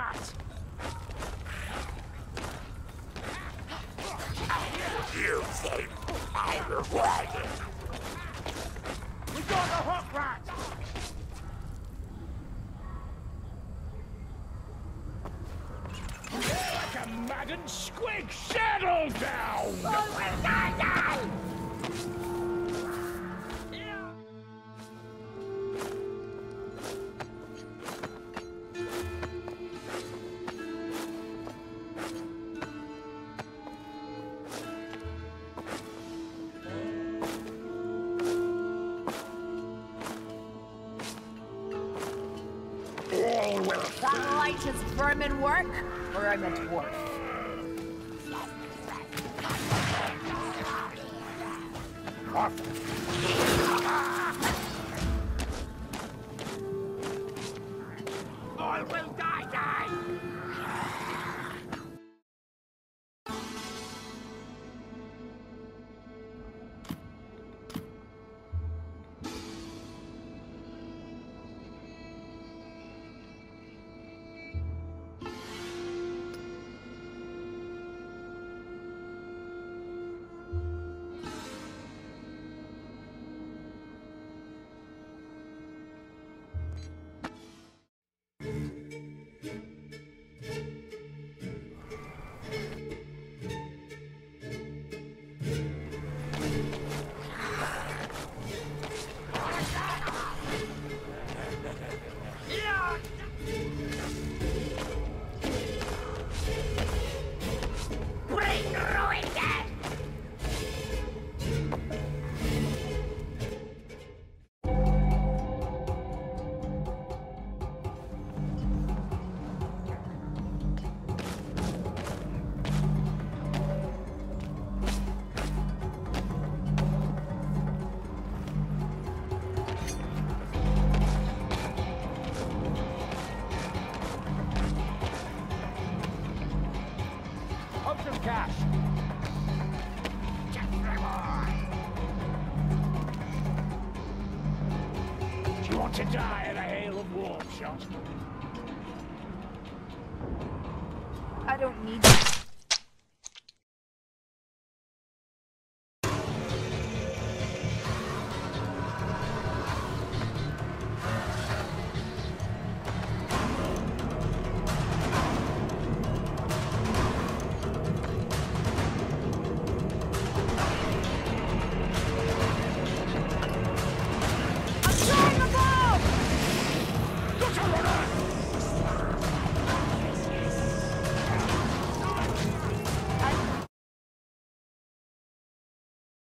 rat! You think I reward it? We got the hook rat! Like a maddened squig, settle down! Oh That righteous vermin work? Or I'm a dwarf? All will die! Cash. Do you want to die in a hail of warp shot? I don't need you.